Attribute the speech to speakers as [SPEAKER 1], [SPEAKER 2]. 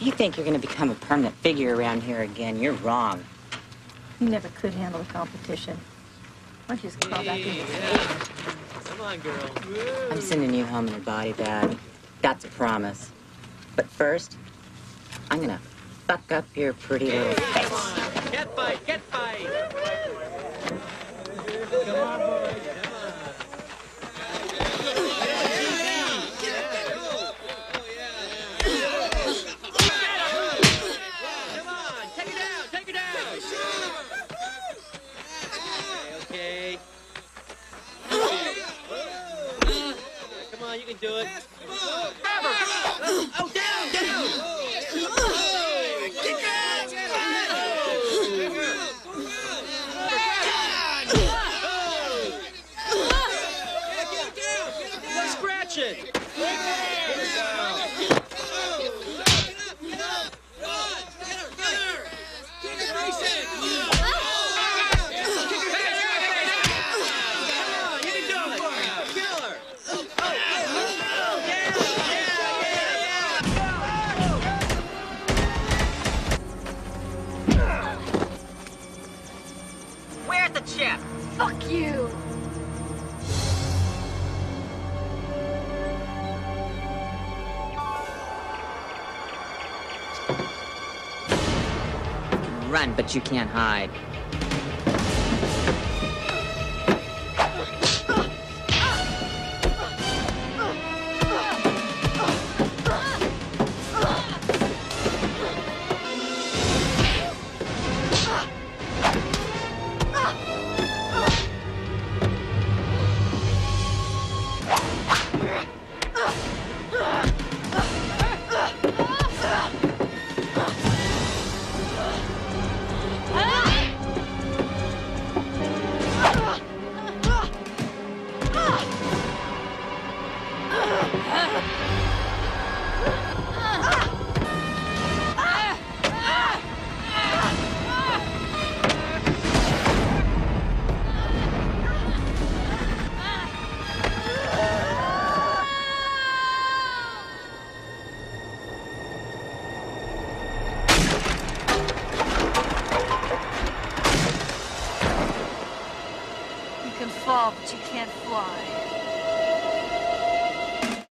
[SPEAKER 1] If you think you're going to become a permanent figure around here again, you're wrong.
[SPEAKER 2] You never could handle the competition. Why don't you just crawl back in your
[SPEAKER 3] Come on, girl.
[SPEAKER 1] I'm sending you home in a body bag. That's a promise. But first, I'm going to fuck up your pretty little face.
[SPEAKER 3] Get fight, get fight. On, you can do it. Oh, down, down. Scratch it.
[SPEAKER 1] The chip?
[SPEAKER 2] Fuck you!
[SPEAKER 1] Run, but you can't hide.
[SPEAKER 2] You can fall, but you can't fly.